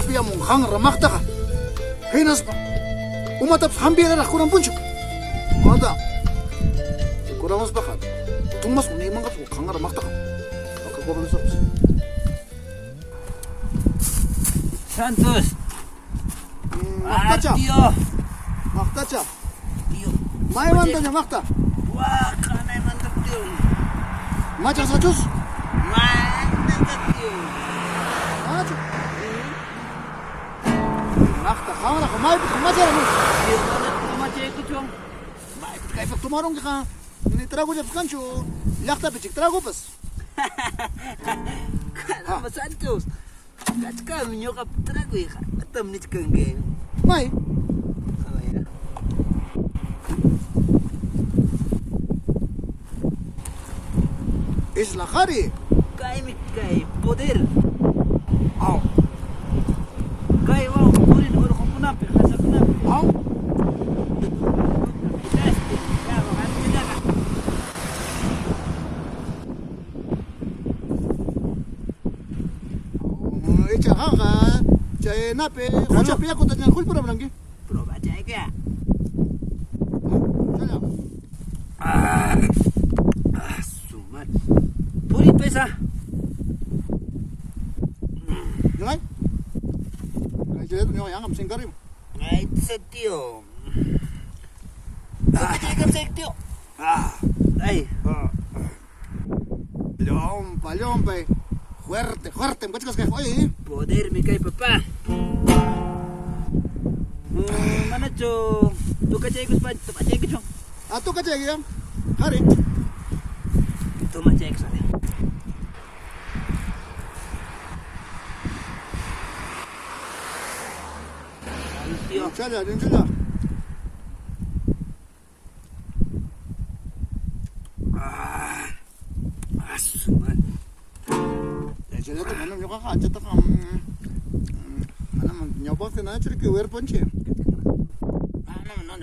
au pia mun hangra maktaha hinas ba uma tap hambira ra kuran punchu qada kuran mas bakha tumas unni manga tu hangra maktaha aka goban saps santos maktacha maktacha mai manda makta wa qanay manda tiu Machas achos? Gaan we naar kom maar. Kom maar kom. Maar ik krijg het tomorrow gegaan. Nee, trago de vakantie. Lacht dat beetje trago pas. Kalama Santos. Dat kan me nog op trago gaan. Dat hem niet kan gaan. Mij. Es la Jari. Cae mi poder. Oh. nape, hoca pia kota jangan kul pura berangki. Pura baca ya. Puri pesa. Jangan. Kayak jadi tu nyawa. Ay, tío. Ah, tío. Ah, ay. Lompa, lompa. Eh. Fuerte, fuerte, muchachos que joder. Eh. Poder me cae papá. Pacho. Tú caché que es Pacho, Pacho que chon. Ah, tú caché que chon. Haré. Tú maché que sale. Tío. Chala, chala. Yo creo que no me voy a hacer, pero... Ana, me voy a hacer, pero...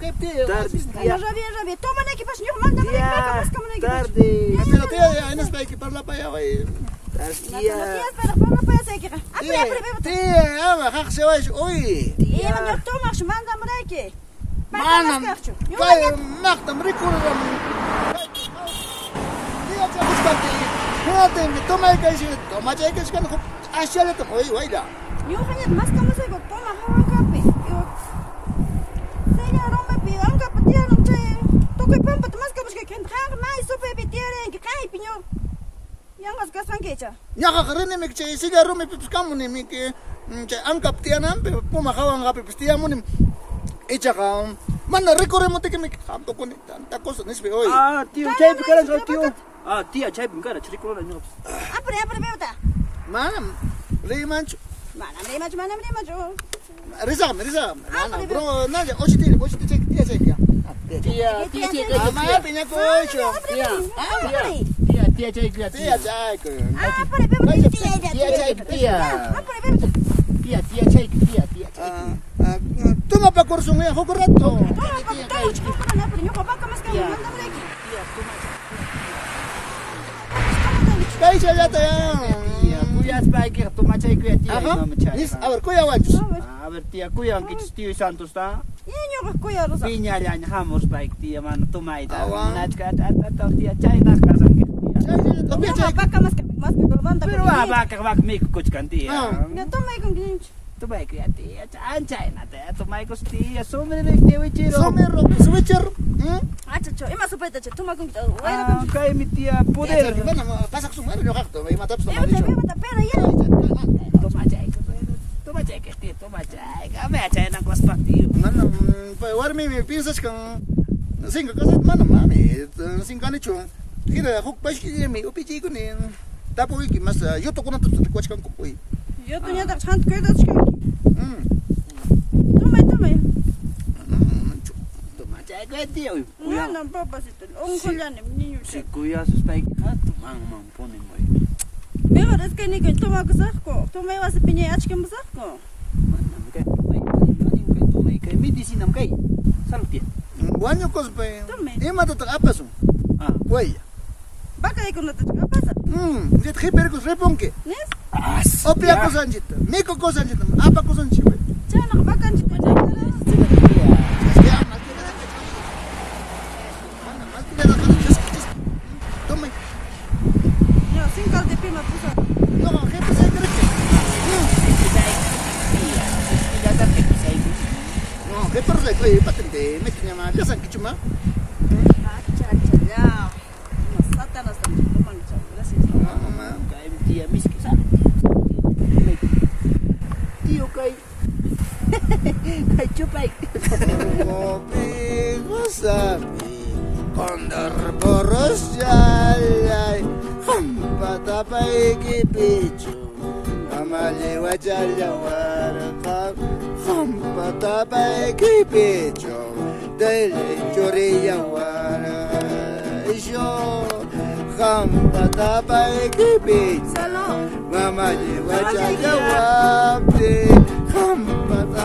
kaj ti je? Ja, že ve, že ve. To mene, ki pač njihom da mene, kako paš kam mene. En esta que parla para allá y Tardia. No tienes para parla para allá que. Ah, pero pero. Ti, ama, hak se vais hoy. Ja, men jag tog mars man da mene ki. Man. Kaj makt amrikul ram. Ti ya te toma el que toma ya que es que no. Así le tomo, oye, oye. Yo, go, toma, такой пампа тмаска бушка кен хаг май супе битерен ки кай пиню янгас гасан кеча яга хрене мек че исиля руми пипскаму не мик че анкап тианам пе пума хаван гапи пстиаму не echagam mana recorre mo teke mik ham to kone tanta cosa nes be hoy ah tío chai picara so tío ah tía chai picara chiri kona no apre apre beuta manam le mancho manam le mancho manam le mancho rizam rizam. Ah, manam bro na ya ochite ochite chek tía chek ya. Tía, tía, tía, mamá, piña. Tía, tía, tía, tía, tía, tía, Ah, por ahí tía, tía, tía, tía. Tía, tía, tía, tía, tía. Toma curso es? Tía, kuyaspaykika tumachaykuya tiyaymamacharis a ver kuyawanchus a ver tiya kuyawankichus tiyuy santusta ñuñuqa kuyarus piñallaña hamuspayki tiya mana tumayta munachka atataw tiya chaynaq kasanki vaca más que más que pero vaca vaca miku kuchkan tiya tumay kunkinchik Ah. Ya tía, tu mai kos tía, sumre de tía, wichiro. Somero, sumecher. Hmm? Ah, chacho, ima supeta, chacho, toma con guincho. Ah, Bueno, con kaya mi tía, poder. Bueno, pasak sumero yo may matap sa Yo te veo, te pera ya. Toma chay, toma chay, que tía, toma chay, kami chay na kos pa tía. Mana, pa warmi mi piensas kang singa kasat mana mami, singa ni chung. Kira huk pas ki mi upi ko ni. Tapo iki mas na to ko chkan ko poi. Yo tenía que chant que das que. Hmm. Toma, toma. Toma chay, kaya tía, uy. No, no, papacito. Un colán, niño. Si kuya sus pai, ha, tu mang mang pone moy. Mejor es que ni que toma que saco. Toma vas a piñar que me saco. Manam kay, tumay, maning kay tumay, kay medicine am kay. Salud tía. Wanyo kos pa. Tome. Ima to apaso. Ah, Poi. Vaca ahí con la tacha. njet xe perkus re ponke. Yes. As. O pia kosan jit. Me ko kosan jit. Apa kosan jit. Chana bakan jit. Ya saben que chuma. Chupay. Kopi wasabi, kondor boros hampata paiki pichu, amali wajalla warqab, hampata paiki pichu, daily churiya warqab, hampata paiki pichu, amali wajalla warqab,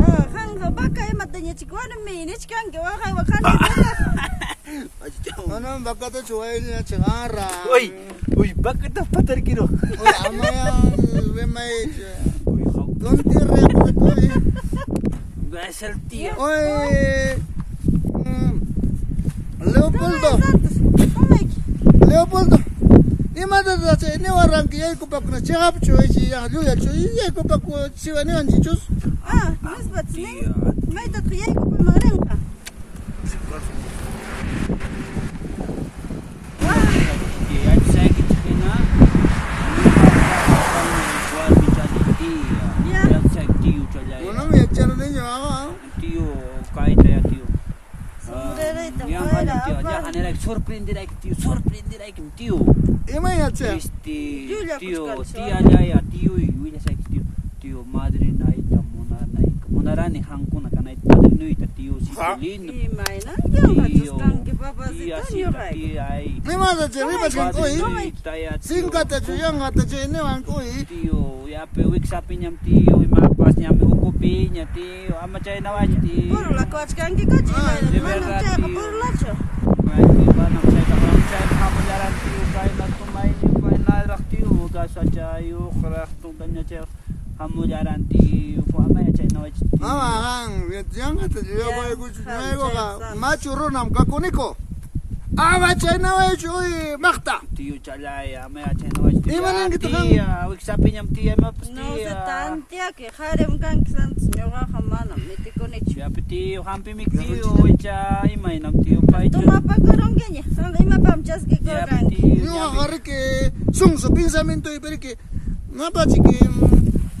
Ah, hanga vaca ahí matanya chikuana me. Ni chikan que vaca y vaca. Ano baka to chuhay niya chingara Uy, uy, bakit na patar kino? Uy, amaya, we may Uy, how? Donde repo ko eh. Gasal tía. Oy. mm, Leopoldo. Leopoldo. Ni mada da che ni warang ki ay ko pak na chap cho ay ya lu ya cho ay ko pak ko chiwa ni anji chus. אה, ניוז בעצמי? מה הייתה תחייה כל מרנקה? sorprenderaik sorprenderaik tio emai acha tio tio tia jaya tio uya saik tio tio madre nai na ika. Mona rani hangko na kanay padre no ita tío si Ha? Celine. Y maina, yo me tuscan que papá se Tía tan si yo la rai. tía ay. Ni mada che riba chen ko Padre no eh. ita ya Sing kata cho yang kata che ni wan ko eh. Tío, ya pe wik sapi nyam tío, y mapas nyam ukupi nya tío, ama chay na waj tío. Ah, nang chay ka nang chay kamu jalan tío, kay na tumay niyo kay na rak tío, chay kamu jalan tío, ko ama ya chay na waj tío. Ama hang, yang kata cho yo ko ko cho ko ka. Machuro nam ka kuniko. Ama cho eh makta. Tío chalay, ama ya chay na waj tío. Di ba nang gitu kang- Tío, wik sapi nyam tío, mapas No se tío. tantia que jarem kan kisan señora jamana, me te con hecho. Ya pe tío, hampi mik tío, echa imay nam tío pa echa. Toma pa corón que ya, solo ima pam chas que Ya pe corán. tío, Yo ya pe- agarre que sung so pensamiento y pero que no pa chiki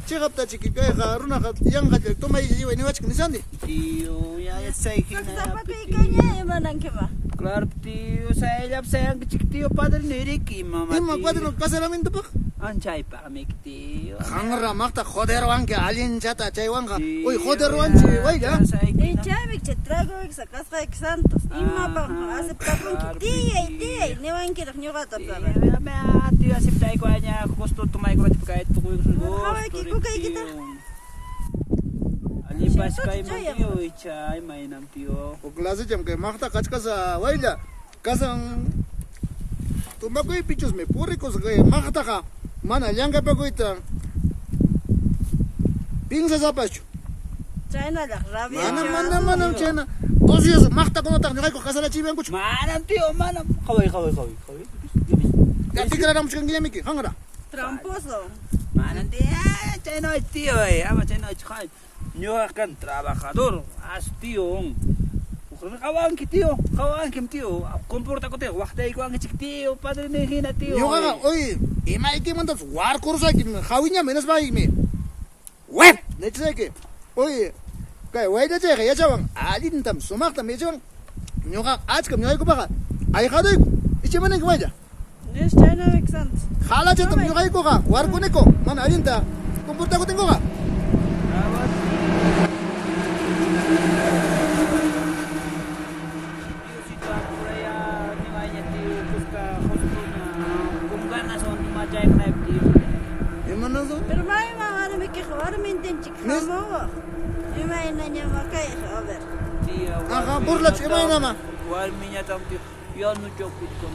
Chigapta chiki kay runa hat yang hat toma y yo ni wach ni sandi. Tío, ya ya sei que na. Zapate que ni manan que va. Clarti, usayllap sayankichik tiyo padre niriki, mamá. Ima padre pasaramintu pa? Anchay pa, tío. Jangra magta joder wanke alinchata chay wanga. Uy, joder wanchi, wey ya. Inchay che trago ex a casca ex santos. Ima pa, acepta con que tía y tía y ne wanke la ñoga tapta. Me tío acepta y cuaña, justo tu maico tipo cae tu cuyo. Ay, que cuca y quita. Ani paskay mapiyo ichay may nang piyo. O klase jam kay makta kachkasa wayla. Kasang tumakoy pichos me purikos kay makta ka. Mana llanga pakoyta. Pinsa zapacho. Chayna la rabia. Mana mana mana chayna. Osios makta kono tak nirayko kasala chibian kucho. Mana piyo mana. Kawai kawai kawai kawai. Gatikra ramchkan gillamiki. Hangra. Tramposo. Mana tiya. Chayna ay tiyo ay. Ama chayna ay chay. Yo acá trabajador, as tío. Awan que tío, awan que tío, ah, comporta con tío, guajte con que tío, padre me gina tío. Yo haga, oye, y me hay que mandar jugar curso aquí, jawiña menos va y me. Web, le dice que, oye, que güey de que ya chavan, alguien tam sumak tam ya chavan. Yo haga, haz que me hay que pagar. Ahí jado, y che manen que vaya. Es chana exant. Jala che tam yo hay que jugar, jugar con eco, man, alguien ta, comporta con tengo. Aha burla çıkmayın ama. Var minyat amca. Yalnız çok bitkom.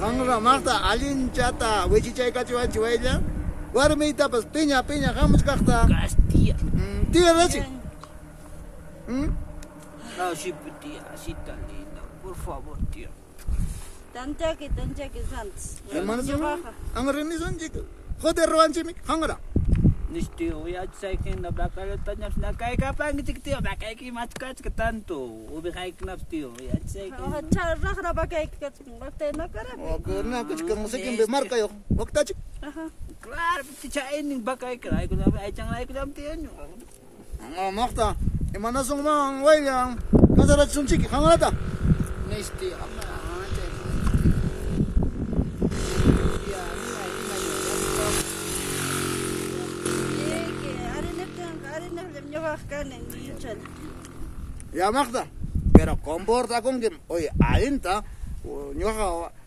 Maqta allinchata wichichaykachiwanchi waylla warmiytapas piña piña hamuchkaqta Castilla. tiyarachi No, sí, tía, así tan linda. Por favor, tío. Tantiaki, tantiaki santos. imanaso Ñuqaqa. angrinisanchik joderwanchimi hanra Ya sé que na baka le tanya na kay ka pang tik tío, baka ki mat ka ka tanto. Ubi kay knap tío, ya sé que. Cha rakhra bakay kat bakte na karab. Karena aku juga masukin be marka yo. Waktu aja. Aha. Claro, ti cha ening baka ka ay ko na ay chang ay ko dam. Imana sung mang way yang kasara sunchik hangrata. Nis tío, ama. Yeke, yamaqda pero comporta kunkim oye adinta ñuqa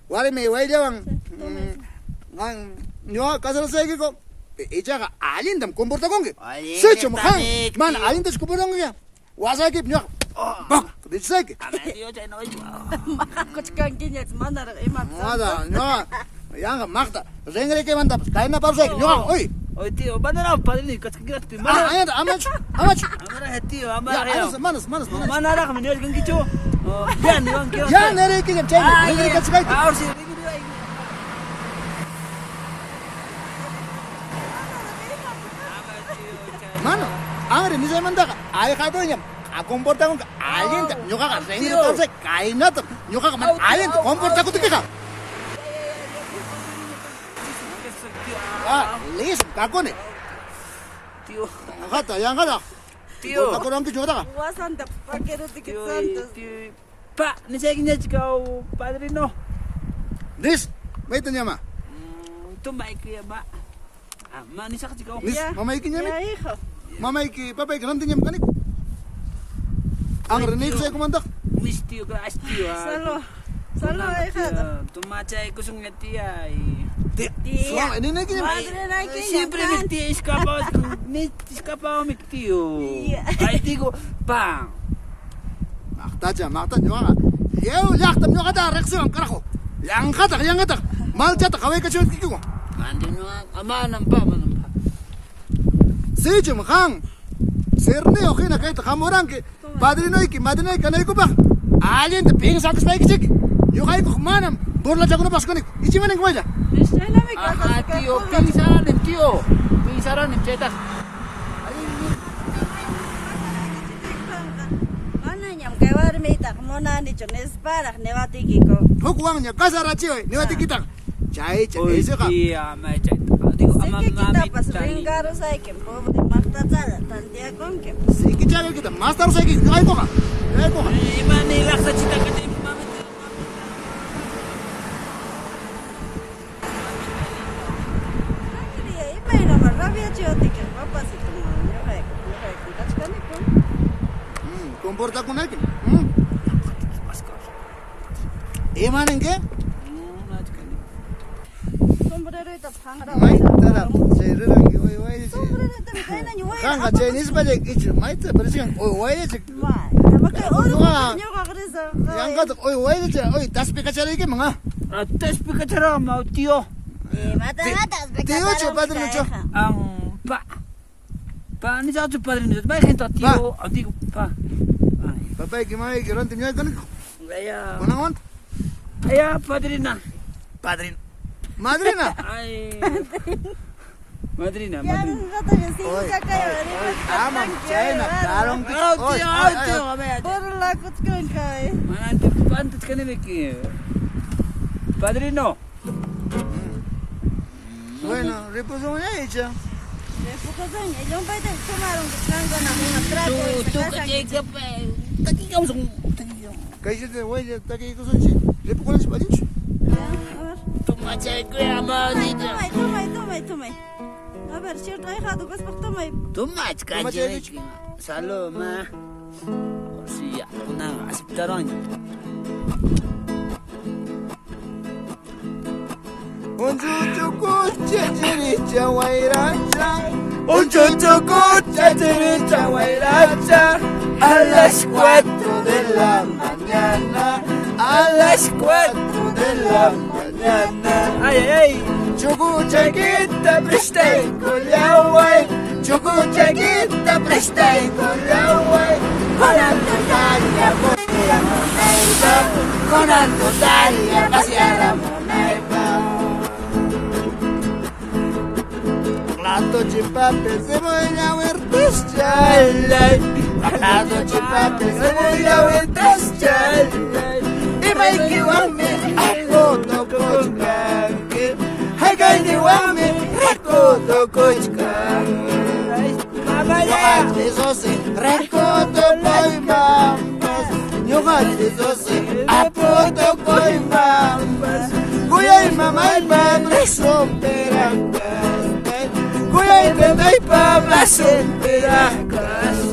warmi wayllawan ñuqa kasarasaykiko ichaqa allintam comportakunki sichum han mana allintash comportakunki wasaykip ñuqa bok dichsayki manara ñuqa Comporta. Yang makta. Rengre ke mantap. Kaina papsaki. Nyoha, oi. Oy tío, mana na padre ni kat kira. Ah, Mana? ayat amach. Amach. Amara he tío, Ya, amara manas, manas, manas. Mana ra kami ni kan. Oh, ya ni kan kira. Ya nere ki jam chay. Rengre ke. Ahora sí, rigi dia. Mano, angre ni saya mantap. Ay kado nyam. A comporta con alguien te nyoka ka rengre tío. papsaki. Kaina to. Nyoka ka man Au, tío, alguien te au, comporta au, con tika. Ah, lis kakone. Tío, Kata yang kada. tío. Ki joda ka. Wasan da pakero dikit Tío, santos. tío. Pa, ni saya kini kau padrino. Lis, may ito niya ma. Tumbay kaya ba? Ah, mani sa kau. Lis, Ya. mamay ki niya Ya mi. hijo. Mamay ki papay ki nanti niya makanik. Ang rinig sa kumandak. Mis tío, gracias tío. Salo. Salo hija. Tía. Ti, suang, Hindi Madre na kayo. Siyempre, nagtiis ka pa. Nagtiis ka pa umiktiyo. Ay, di ko. Bang! Maktaja, maktaja nyo ka. Yew, laktam nyo ka da. Reksyon, karako. Yang katak, yang katak. Mahal chatak, kaway ka siya kikiwa. Mandi nyo ka. Amanam pa, amanam pa. Sijim kang. Sirni, okay na kayo. Takamurang ki. Padre noy ki, madre noy ka na ikupak. Alien, taping sakas na ikicik. Yung kayo kukumanam. Burla jago na pasko ni. Ichi man ang kumaya. Aha, tío, pisaran tío. Pisaran em cetas. Mana nyam kay warmi tak mona ni chones parah newati ko. Hukuang niya, kasara chiyo eh. Niwati kita. Chay, isi ka. tía, me chay. Digo, ama Seke kita mami. pas ringaro sai ke pobre makta tsala tantia kon ke. Sige chay kita. Master sa iki. Ay ko ka. Ay ko ka. Imani laksa cita ka bortakunak hmm? Eman engke? Sombrero ito pangra. May tara, sere lang yung oy oy. Sombrero ito kaya na yung oy. Kanga Chinese ba yung kichu? May tara, pero siyang oy oy na chik. Why? Bakit oy oy niyo kakarisa? Yang kato oy oy na chik. Oy, tas pika chara yung mga. Tas pika chara mau tiyo. Eh, mata mata. Tiyo chik padre mo chik. Ang pa. Pa, ni sa chik padre mo chik. May hinto tiyo. Ang tiyo pa. papai ma que ron con ella padrina. Padrina madrina ay. Madrina, madrina. Padrino. Bueno, ya hecha. La misma trato. Tú, tú, que takigaw sa takigaw. Kaysa din, wala yung takigaw sa chip. Lepo ko lang sa palinch. Tumacay ko yaman dito. Tumay, tumay, tumay, tumay. Dobar, shirt ay hadu kas pak tumay. Tumac ka jay. Saloma. Siya, kuna asiptaran. Onju chuku chechiri chawairacha. Onju chuku chechiri chawairacha. a las 4 de la mañana, a las 4 de la mañana. Ay, ay, ay. Chugu chaguita prestei con la guay, chugu chaguita prestei con la guay, con alto taglia fuori la moneta, con alto taglia pasea la moneta. Lato ci fa pensare vogliamo artistici. هذا شفاك الدنيا وتسجل يبيكي وامي احفظ وكوشكاك هجيني وامي ركود وكوشكاك يغادي زوسي ركود باي مامبس يغادي زوسي أبود باي مامبس ويا ماما مدرسهم تركز ويا ماما مدرسهم تركز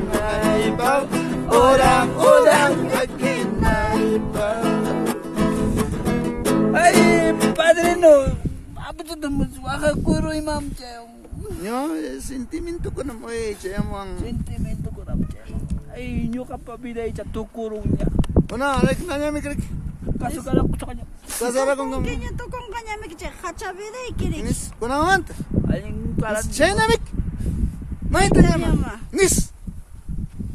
bang Orang-orang yakinay bang Ay, padrino. Apa tu temu waka kuro imam chay. Yo, sentimiento ko na mo eh, siya mo ang... Sentimento ko na chay. Ay, nyo ka pabilay sa tukurong niya. Una, like na niya, mikrik. Kaso ka lang ko sa kanya. Kasara kong kong... Kanya to kung kanya mi kiche khachabi dai kiri. Nis, kuna manta. Aling parang... Siya na, mik. Maita niya, ma. Niya, ma. Nis.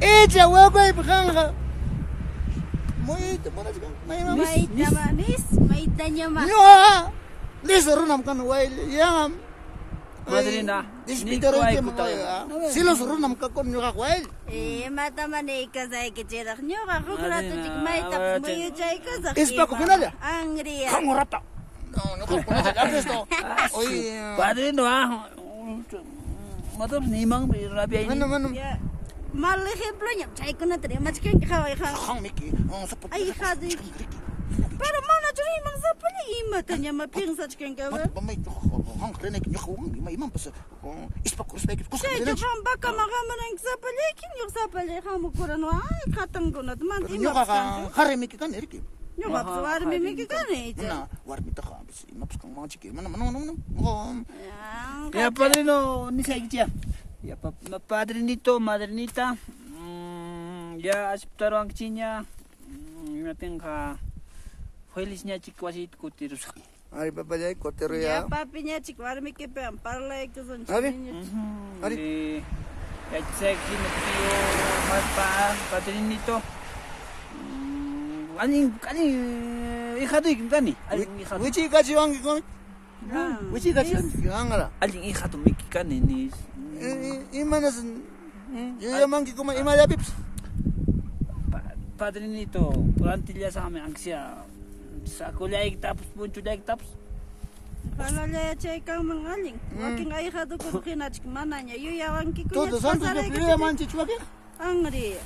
Eh, siya, wabay pa kang ka. Mo ito mo na siya. May nambit. May tamanis, may tanya ma. Nyo ha! Lisa rin nam kan wail yang Madre na. Dispitero Ni ko mga tayo. Silo suru nam ka kon nyo ka wail. Eh, mata man eh, kasay kichirak nyo ka kukura na, chik may tap madre. mo yung chay ka sa Ispa ko kinala. Ang riya. Kamu rata. No, no ka kon sa kapres to. Oy. Motor nimang rabia ini. Mana mana. Malah heblo nyam cai kuna tadi macam kan kau ikhlas. Kau miki, oh sepuluh. Ayah kazi. Pero mana curi imang sepuluh ima tanya ma ping sa cikin kau. Bama itu hang klinik nyaku hang ima imam pas. Ispa kurus baik kurus. Saya tu hang baka maga menang sepuluh, kini sepuluh hang mukuran wah katam kuna teman. Nyaku hang hari miki kan erik. Bab suar mi mi ka ne ite. mana war mi ta ka bis imap kang mga chiki mana mana mana mana Ya padrino, ni sa ya. Ya ma- padrinito, madrinita. Ya aceptaron ang chinya. Mm, natin ka feliz niya chikwasi kutirus. Ari papa jai kotero Ya papi nya chik war mi ke pe parla ek zon Abi? Mhm. Ari. Di ya check in tiyo mas pa padrinito. 아니 아니 이 카드 있다니 아니 위치 같이 왕 이거 위치 같이 왕아라 아니 이 카드 미키까니 니 이만에서 예만 기고만 이마야 빕스 padrinito plantilla same anxia sacolai que taps punto de taps Fala le checa un alien. Porque hay hado con que nach mananya. Yo ya van que con pasar. Todo santo que manchi chuaque. Angri.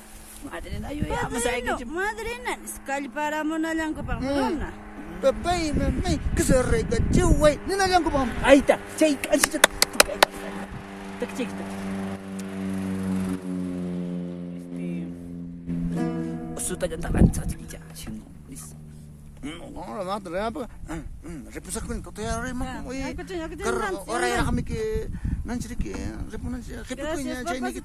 Madre na yun, ya Padrino, madrina, sekali para mo na lang ko pang na. Papay mamay kasare ka ko pa Ay, ta, siya? Tak, chay, tak. Usuta dyan takan sa chikija. Sino? Is. Ora madre apa Repusa kun to ya rema Oy Ay, kucing, aku Kar jangan. ora ya kami ke Nansiri ke Repu nansi Kepi ko niya Chay niya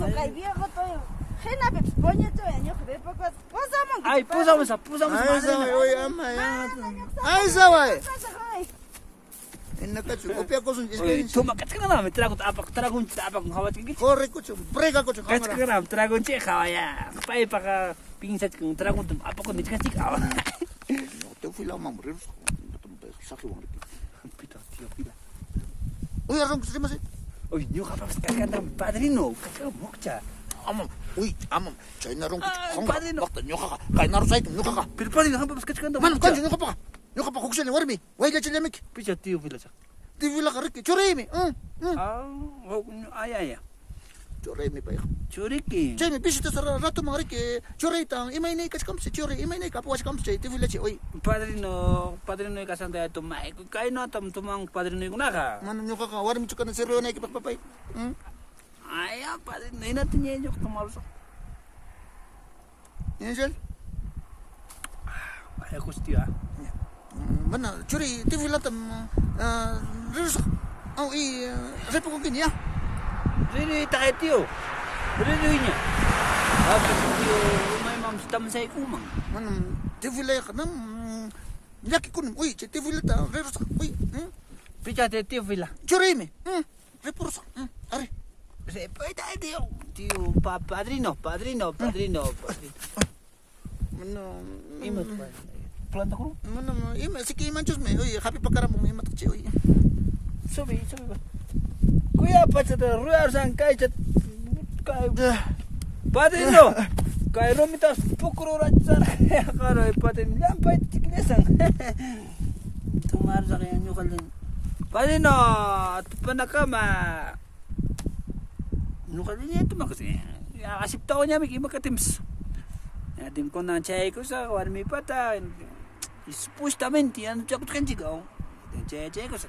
Słuchaj, biego to Ik heb het wspomnie to ja nie chyba pokład. Pozamąg. Aj, pozamąg, pozamąg. Aj, zawaj, oj, ama, ja. Aj, zawaj. Enna kachu, opia kosun iske. Tuma katkana nam trago apak trago apak hawa tiki. Corre kuchu, brega kuchu. Katkana nam trago che het ya. Pai Ik heb het Oi, niu rapaz, kakandam padrino, kakao mokcha. Amam, ui, amam, chay narong kuch. Padrino. Bakta, niu kaka, kay naro sayt, niu kaka. Pero padrino, hambam, skachkandam. Manu, kanji, niu kapa. Niu kapa, kukshan, warmi. Wai gacha lemik. Picha, tiu vila chak. Tiu vila karik, churimi. Ay, ay, ay. Choremi pa ya Churiki. Chay mi bisita sa rato mga riki Chorei tang Imay na ikas kamsi Chorei imay na ikapuwas kamsi Di fila chi Uy Padrino, padrino ikasanda ito mai. Kaya na tam tumang padrino yung naka. Man nyoka ka Warmi chuka na siro na ikipagpapay Ay, ah, padrino, inatin niya yung tumaruso. Yan siya Ay, ako siya. Mana curi TV latam rusak. Oh i repo ko gini ya. Vini taetio. Riduinya. Apa tio umai mam stam sai umang. Manam tivule kanam. Yaki kunum. Ui, che tivule ta rerusa. Ui. Fíjate tivula. Churime. Repurusa. Are. Repeta tio. Tio pa padrino, padrino, padrino, padrino. No, imat planta kuru. No, no, imat sikit imat cuma. Oi, happy pakara mung imat kecil. Sobi, sobi. Sabi ba? Kuya, pa sa ruyar sang kay chat. Kay, padrino. Kay romitas pukro ratsan. Karo, padrino. Lampay, chikinesang. Tumar sa kaya nyo kalin. Padrino, panakama. Nung kalin niya tumak kasi. Asip tao niya, may makatims. Nadim ko na chay ko sa warmi pata. Ispustamente, ano ko kan jigaw. Chay chay ko sa